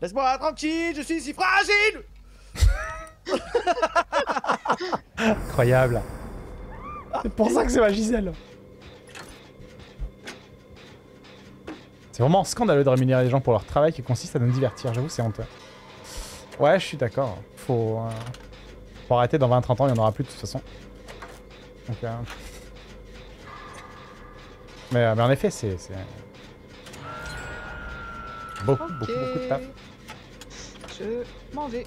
Laisse-moi tranquille, je suis si fragile Incroyable. C'est pour ça que c'est ma Gisèle. C'est vraiment scandaleux de rémunérer les gens pour leur travail qui consiste à nous divertir. J'avoue, c'est honteux. Ouais, je suis d'accord. Faut, euh, faut arrêter dans 20-30 ans, il n'y en aura plus de toute façon. Donc, euh, mais, euh, mais en effet, c'est... Beaucoup, beaucoup, beaucoup de taf. Je m'en vais.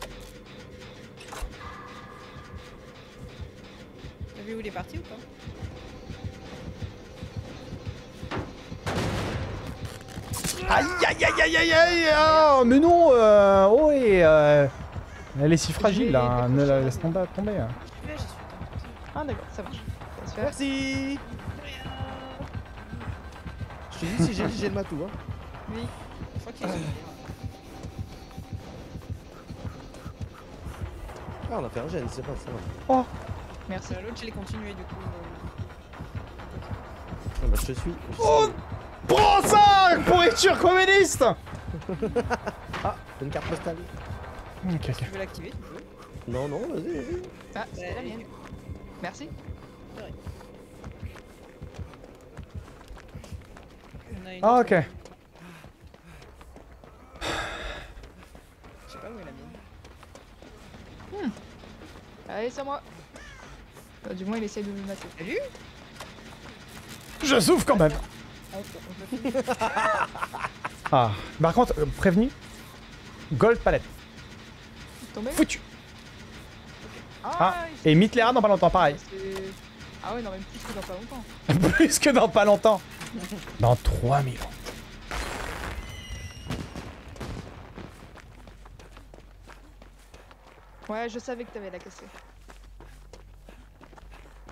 T'as vu où il est parti ou pas? Aïe aïe aïe aïe aïe aïe oh, Mais non euh, Oh et euh, Elle est si fragile là, ne la laisse tomber. tomber. hein. Ah d'accord, ça marche. Ça. Merci Je te dis si j'ai dit j'ai le matou hein. Oui. Je crois qu'il est Ah on a fait un gène, c'est pas ça. Merci. Euh, L'autre, je l'ai continué du coup. euh. Ah bah je te suis. je te Oh suis. Prends ça Pourriture communiste Ah, une carte postale. Ok, ok. Tu veux l'activer Tu peux. Non, non, vas-y, vas-y. Ah, c'est la mienne. Merci. On a une Ah ok. Je sais pas où est la mienne. Allez, c'est à moi. Bah, du moins, il essaie de me mater. T'as vu? Je souffre quand même Ah. Ah, par contre, euh, prévenu, Gold Palette, Tombé? Foutu Ah, il- Et Mittlera dans pas longtemps, pareil. Ah ouais, non, même plus que dans pas longtemps. Plus que dans pas longtemps. Dans 3000 ans. Ouais, je savais que t'avais la cassée.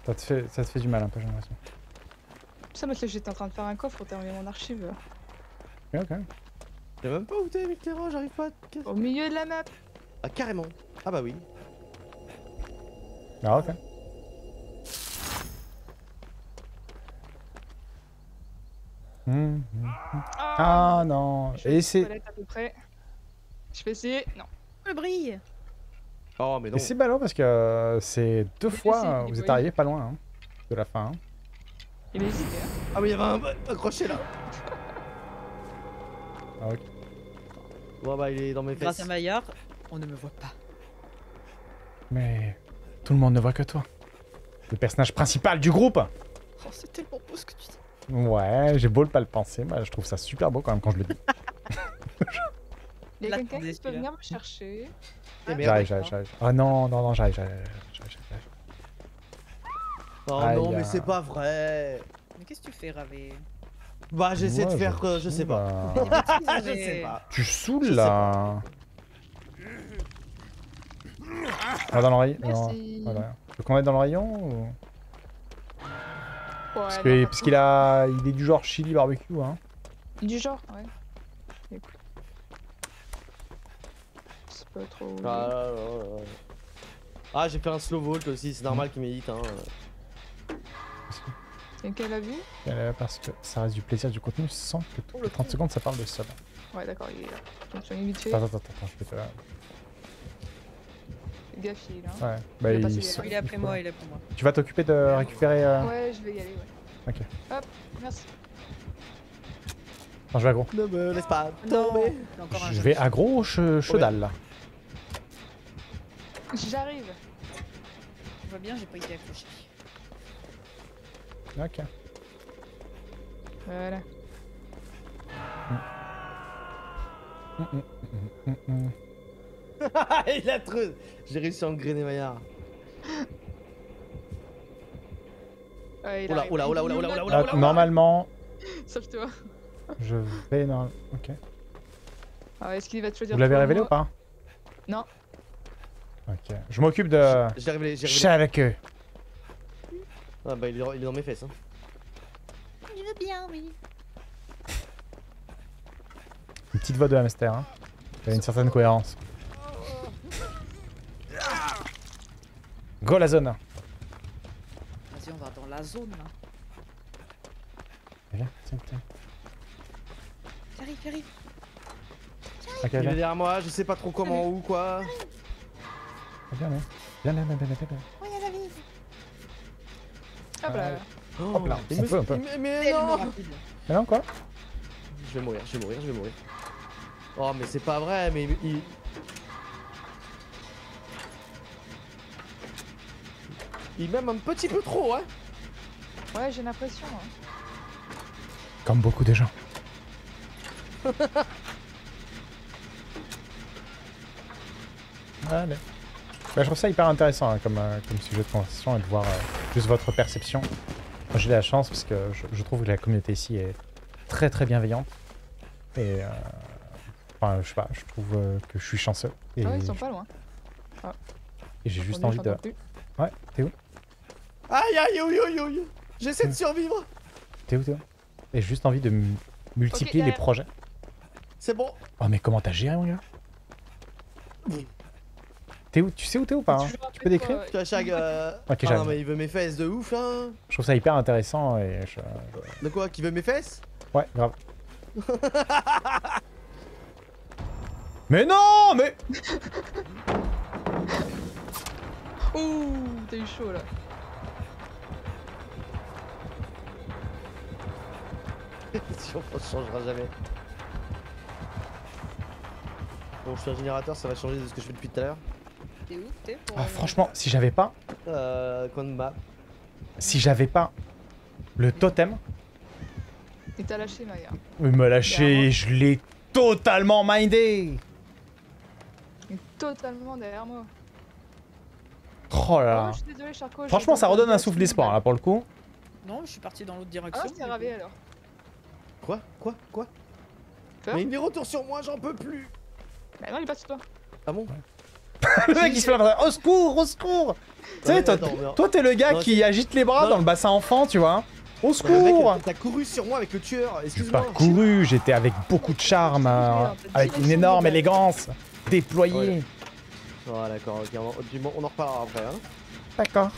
Ça te fait, ça te fait du mal un peu, j'ai l'impression. Ça, parce que j'étais en train de faire un coffre pour terminer mon archive. Ok, sais même pas où t'es, Mitterrand, j'arrive pas à te... Au milieu de la map. Ah, carrément. Ah bah oui. Ah, ok. Hum. Ah non. Je Et c'est. Je vais essayer. Non. Le brille Oh, mais non. et c'est ballot parce que euh, c'est deux fois euh, vous êtes arrivé pas loin hein, de la fin. hein. Il hésite. Hein. Ah, mais il y avait un accroché là. Ah, ok. Bon bah il est dans mes fesses. Grâce à Maillard, on ne me voit pas. Mais tout le monde ne voit que toi. Le personnage principal du groupe. Oh, c'est tellement beau ce que tu dis. Ouais, j'ai beau le pas le penser, moi je trouve ça super beau quand même quand je le dis. Il y a quelqu'un qui peut venir me chercher. Merde. J'arrive, j'arrive, j'arrive. Ah non, non, non, j'arrive, j'arrive. Oh Aïe, non, mais ah. c'est pas vrai. Mais qu'est-ce que tu fais, Ravé? Bah j'essaie de faire, je euh, je sais pas. saoule, là. Ah, je sais pas. Tu saoules là. On va dans le rayon. Non, voilà. Tu veux qu'on aille dans le rayon ou... Parce qu'il a, il est du genre chili barbecue, hein. Du genre, ouais. Écoute. C'est pas trop. Ah, là, là, là. Ah, j'ai fait un slow vault aussi, c'est normal qu'il m'édite. Hein. C'est qu'elle a vu Euh, Parce que ça reste du plaisir du contenu sans que toutes les 30 secondes ça parle de sub. Ouais, d'accord, il est là. Donc, vite fait. Attends, attends, attends, je vais te. Gaffe, il est là. Ouais. Bah, Il il. Il est après moi, il est après moi. Tu vas t'occuper de récupérer. euh... Ouais, je vais y aller, ouais. Ok. Hop, merci. Non, je vais aggro. Ne me laisse pas tomber. Je vais aggro ou che- cheval là J'arrive. Je vois bien, j'ai pas été accroché. Ok. Voilà. Mm, mm, mm, mm, mm. il a trop. J'ai réussi à engrainer Maillard. Ouais, il Oula, arrive. oula, oula, oula, Il oula, nous oula, l'a oula, Ah, pas. oula. normalement, Sauve-toi. je vais dans. Ok. Ah, Est-ce qu'il va te choisir Vous l'avez révélé ou pas? Non. Ok. Je m'occupe de. J'ai révélé, j'ai révélé. Chat avec eux. Ah bah il est, il est dans mes fesses. Hein. Il veut bien, oui. Une petite voix de hamster. Hein. Il y a une certaine cohérence. Go la zone. Vas-y, on va dans la zone là. Viens, tiens, tiens. J'arrive, j'arrive. Ok, Il est derrière moi, je sais pas trop comment ou quoi. viens, viens. Viens, viens, viens, viens, viens, viens. Oh, il y a David. Hop là. Oh, Hop là, il on peut, on peut. Mais, non. Mais non, quoi Je vais mourir, je vais mourir, je vais mourir. Oh mais c'est pas vrai, mais il... il- m'aime un petit peu trop, hein Ouais, j'ai l'impression. hein. Comme beaucoup de gens. Allez. Bah, je trouve ça hyper intéressant hein, comme, euh, comme sujet de conversation et de voir euh, juste votre perception. Moi j'ai la chance parce que je, je trouve que la communauté ici est très très bienveillante. Et euh, enfin je sais pas, je trouve euh, que je suis chanceux. Et, Ah ouais, ils sont pas loin. et j'ai juste envie de... Ouais, t'es où? Aïe aïe aïe aïe aïe J'essaie de survivre. T'es où t'es où Et j'ai juste envie de multiplier les derrière. projets. C'est bon. Oh mais comment t'as géré mon gars? T'es où Tu sais où t'es ou pas hein? Tu après peux décrire? quoi, Tu vois, Shag, euh... Ok, ah non mais il veut mes fesses de ouf là Je trouve ça hyper intéressant et je... De quoi? Qui veut mes fesses? Ouais, grave. mais non Mais Ouh, t'as eu chaud là. Si on changera jamais. Bon, je suis un générateur, ça va changer de ce que je fais depuis tout à l'heure. T'es où T'es pour. Ah, franchement, si j'avais pas... Euh, coin de map. Si j'avais pas le totem, Et t'as lâché Maya. il me lâché, je l'ai totalement mindé Il est totalement derrière moi. Oh là Oh, là je suis désolé, Charcot. Franchement, ça redonne un souffle d'espoir là pour le coup. Non, je suis parti dans l'autre direction. Ah, c'est ravé alors. Quoi Quoi Quoi Mais il est retour sur moi, j'en peux plus Bah non, il est pas sur toi. Ah bon le mec il se fait au secours, au secours Tu sais, toi, t'es le gars Non, qui agite les bras Non. dans le bassin enfant, tu vois. Au Non, le secours T'as couru sur moi avec le tueur, J'ai pas couru, j'étais avec beaucoup de charme, euh, avec une énorme élégance, déployée. Ouais. Oh d'accord, ok, on, du mo- on en reparlera après hein. D'accord.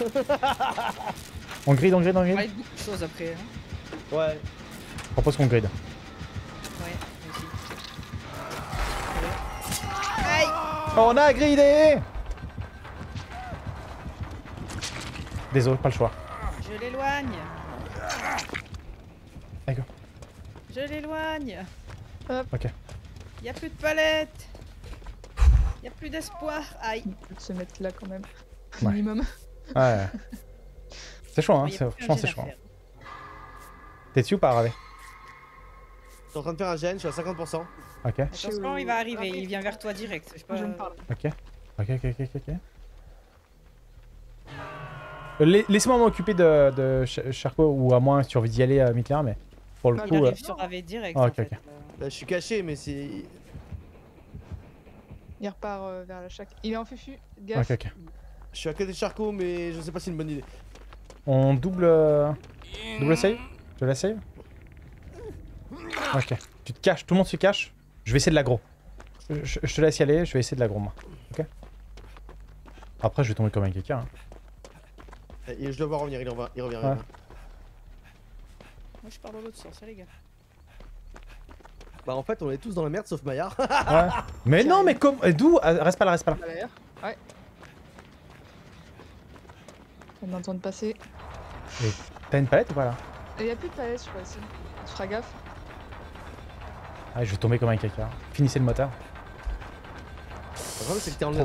on grid, on grid, on On va grid. parler de beaucoup de choses après. Hein. Ouais. Je propose qu'on grid. Ouais. Aïe On a gridé Désolé, pas le choix. Je l'éloigne D'accord. Je l'éloigne Ok. Y a plus de palette Y a plus d'espoir Aïe On peut se mettre là quand même. Ouais. Minimum. Ouais. C'est chaud, hein, franchement c'est chaud. hein. T'es dessus ou pas, Ravé? Je suis en train de faire un gène, je suis à 50%. Ok, Attention, il va arriver, il vient vers toi direct. Je sais pas... Je me parle. ok. Ok, ok, ok, ok, ok. Euh, la- Laissez-moi m'occuper de, de Ch- Charcot, ou à moins si tu as envie d'y aller, euh, Mitler, mais pour le Bah, coup... Il euh, sur AV direct. Ah, en ok, fait. ok. Là, je suis caché, mais c'est. Il repart euh, vers la chaque. Il est en fufu. Ok, Gaffe. ok. Je suis à côté de Charcot, mais je sais pas si c'est une bonne idée. On double... euh, Double save? Je la save? Ok. Tu te caches, tout le monde se cache. Je vais essayer de l'aggro. Je, te laisse y aller, je vais essayer de l'aggro, moi. Ok Après, je vais tomber comme un quelqu'un. hein. Et je dois voir revenir, il revient, il revient. il Ouais. Moi je pars dans l'autre sens, hein, les gars. Bah en fait, on est tous dans la merde sauf Maillard. Ouais. Mais non, mais comme... euh, D'où Ah, Reste pas là, reste pas là. Ouais. On entend de passer. T'as une palette ou pas là? Y a plus de palette, je crois, ici. Tu feras gaffe. Ah, je vais tomber comme un caca. Finissez le moteur.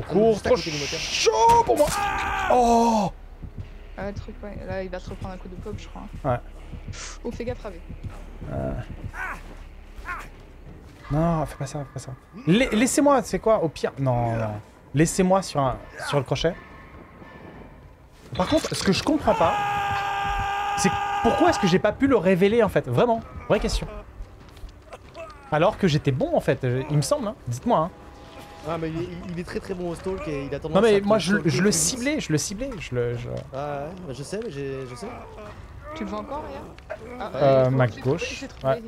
Trop court, trop chaud pour moi. Oh Ah, le truc, ouais. Là, il va te reprendre un coup de pop, je crois. Ouais. Oh, fais gaffe, Ravé. Euh. Non, fais pas ça, fais pas ça. La- Laissez-moi, c'est quoi Au pire, non, non. Laissez-moi sur, un... sur le crochet. Par contre, ce que je comprends pas, c'est pourquoi est-ce que j'ai pas pu le révéler en fait? Vraiment, vraie question. Alors que j'étais bon en fait, je- il me semble, hein. dites-moi. Hein. Ah, mais il est, il est très très bon au stalk et il a tendance Non mais à moi je, le ciblais, je le ciblais, je le... je- Ah ouais, bah, je sais, mais je sais. Tu le vois encore, regarde ah, Euh, faut- ma gauche. trouvé, Ouais.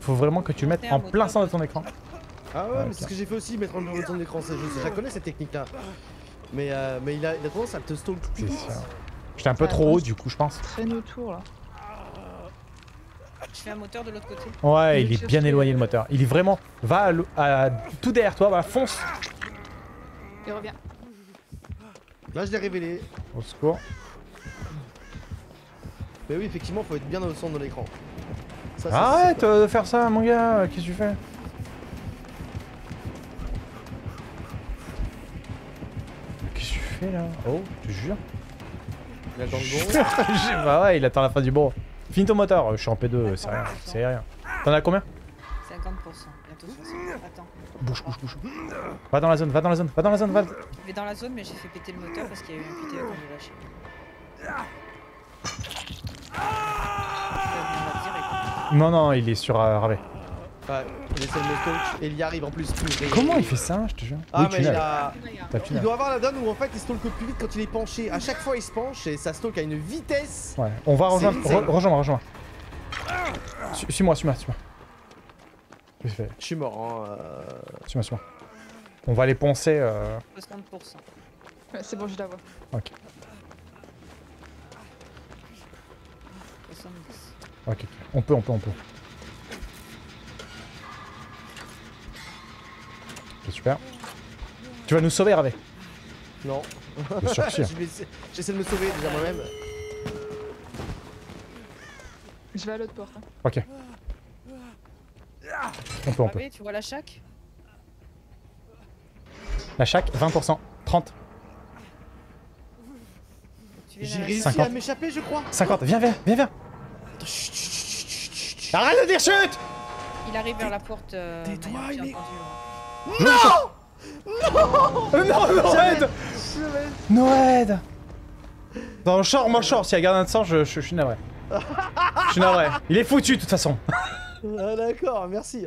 Faut vraiment que tu le mettes en plein centre de ton écran. Ah ouais, Ouais, mais c'est ce que j'ai fait aussi, mettre en le son d'écran. c'est- Je, je la connais cette technique là. Mais, euh, mais il, a, il a tendance à te stalk sûr. J'étais un peu trop haut du coup je pense. Traîne autour, là. Je fais un moteur de l'autre côté. Ouais, Il il est bien éloigné le moteur. Il est vraiment... Va à, tout derrière toi, va, fonce Il revient. Là, je l'ai révélé. Au secours. Mais oui, effectivement, faut être bien au centre de l'écran. Arrête euh, de faire ça, mon gars Qu'est-ce que tu fais? Qu'est-ce que tu fais là? Oh, je te jure. Il a dans le Je bon. bah ouais, il attend la fin du bon. Finis ton moteur, je suis en P2, c'est rien, c'est rien. T'en as combien 50%, bientôt 60. Attends. Bouge, bouge, bouge. Va dans la zone, va dans la zone, va dans la zone, va. Je vais dans la zone, mais j'ai fait péter le moteur parce qu'il y a eu un PTE quand j'ai lâché. Non, non, il est sur euh. Ouais, il essaie de me stalk et il y arrive en plus. Comment il fait ça, je te jure Ah, Oui, mais il a. Il doit avoir la donne où en fait il stalk plus vite quand il est penché. À chaque fois il se penche et ça stalk à une vitesse. Ouais, on va rejoindre, re- rejoins-moi, rejoins-moi. Suis- Suis-moi, suis-moi, suis-moi. Qu'est-ce que tu fais? Je suis mort, hein. euh, Suis-moi, suis-moi. On va les poncer. Euh... 60%. Ouais, c'est bon, je la vois. Ok, 70. ok, ok. On peut, on peut, on peut. Super. Tu vas nous sauver, Ravé. Non. J'essaie de me sauver déjà moi-même. Je vais à l'autre porte. hein. Ok. On peut, on peut. tu vois la chaque? La chaque, 20%. 30. Tu viens J'ai réussi 50. à m'échapper je crois. 50. Viens, viens, viens, viens. Attends, chut, chut, chut, chut, chut, chut. Arrête de dire chute Il arrive vers la porte. Euh, Tais-toi, Maya, j'ai ouais. Euh, Non, Noed Noed Non, short, moi short. S'il y a gardien de sang, je, je, je suis navré. Je suis navré. Il est foutu de toute façon. Ah d'accord, merci.